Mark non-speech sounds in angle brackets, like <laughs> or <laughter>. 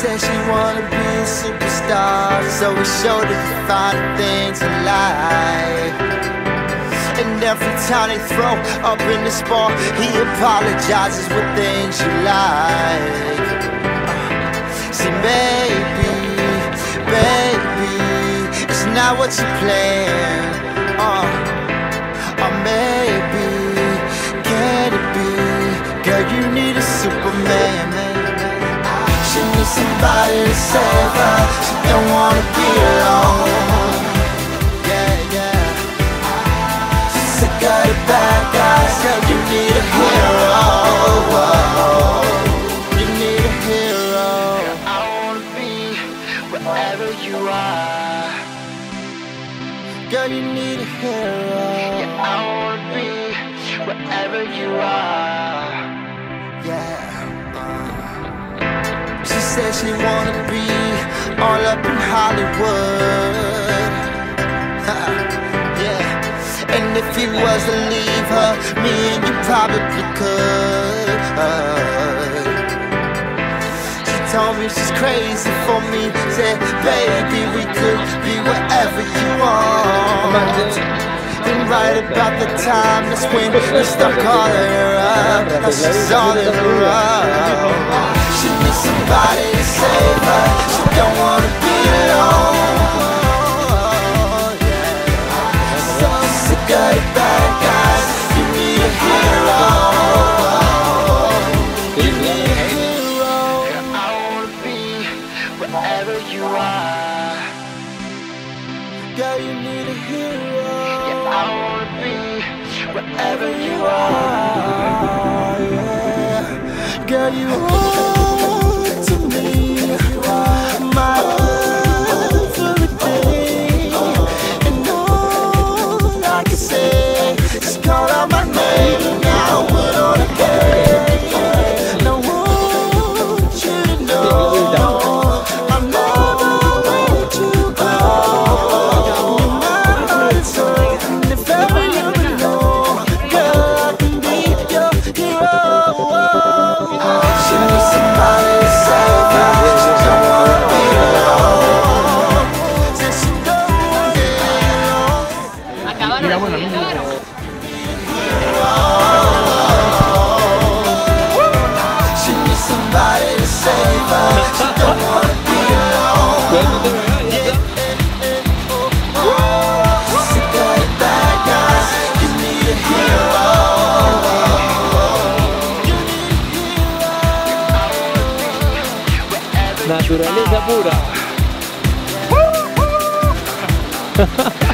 said she wanna be a superstar, so we showed her the finer things in life. And every time they throw up in the spot, he apologizes with things she like. See, maybe, baby, it's not what you planned. Uh, or maybe, can it be? Girl, you need a Superman, somebody to save her. She don't wanna be alone. Yeah, yeah. She's sick of the bad guys. You need a hero. You need a hero. I wanna be wherever you are. Girl, you need a hero. Yeah, I wanna be wherever you are. Said she wanna be all up in Hollywood. <laughs> yeah. And if he was to leave her, me and you probably could. Uh, she told me she's crazy for me. Said, baby, we could be wherever you want. And right about the time, that's when you start calling her up. Now she's all in a needs somebody to save her. She don't wanna be alone. So sick of the bad guys. You need a hero. You need a hero. I wanna be wherever you are. Girl, you need a hero. Yeah, I wanna be wherever you are. Yeah. Girl, you hold You need a hero. Naturaleza pura. <laughs>